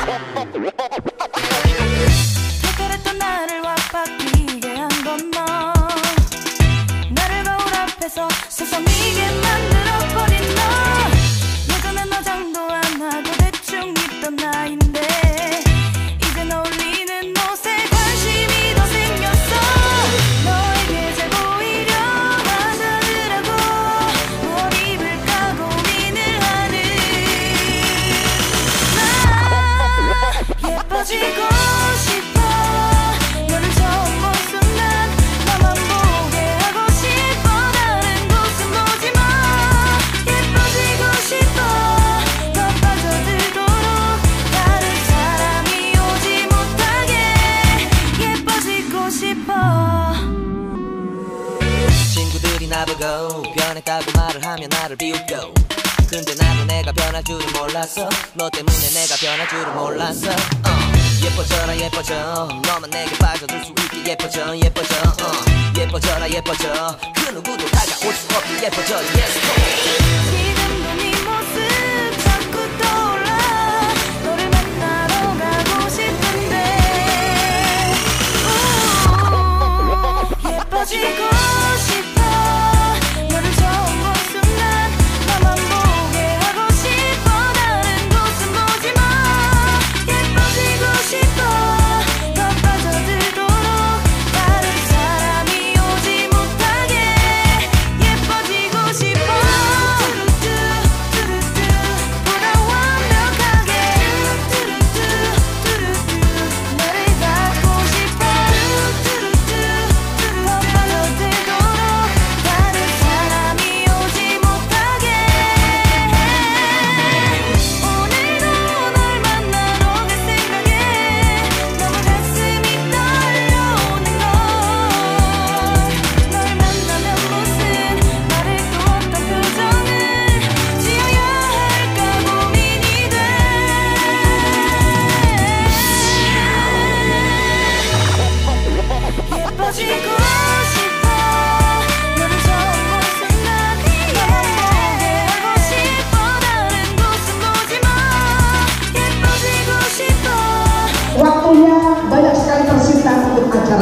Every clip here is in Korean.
Ha ha ha ha ha! 몰랐어? 너 때문에 내가 변할 줄은 몰랐어. uh, 예뻐져라 예뻐져. 너만 내게 빠져들 수 있게 예뻐져 예뻐져. uh, 예뻐져라 예뻐져. 그 누구도 다가올 수 없게 예뻐져. Yes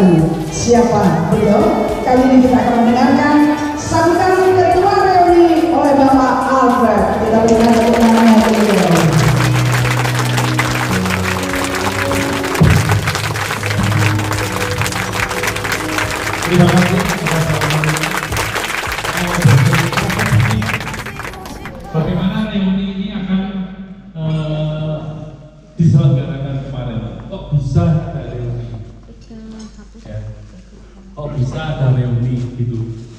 ini. Siapa beliau? Kali ini kita akan mendengarkan sambutan cruzada é o líquido